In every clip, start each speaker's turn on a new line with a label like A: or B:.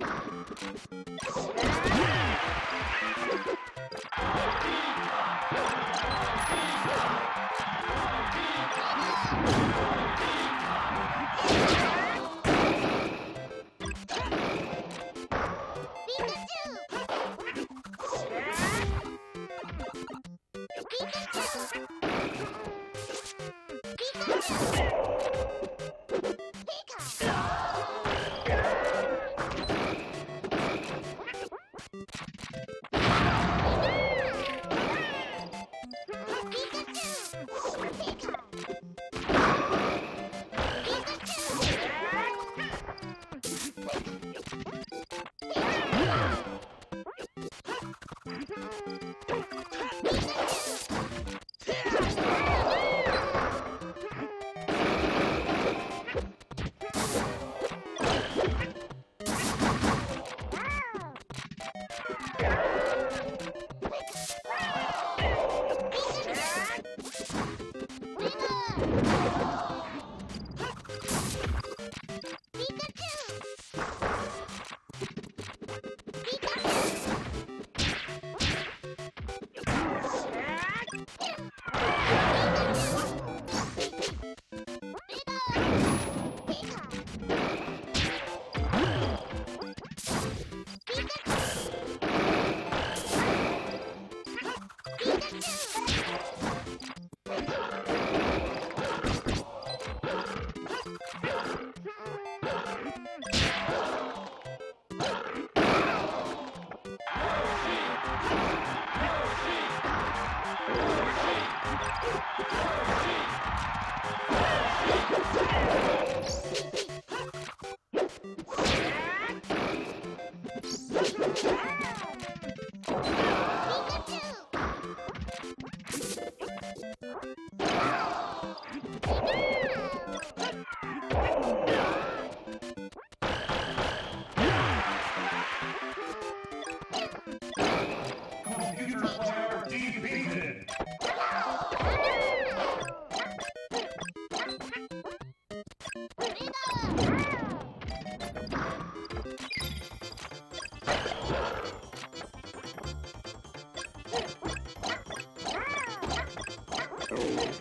A: Yeah! Super Pig! Pikachu! Yeah! Computer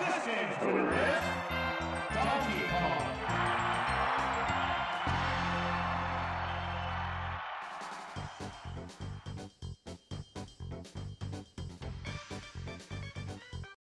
A: This is the Riff Donkey Kong.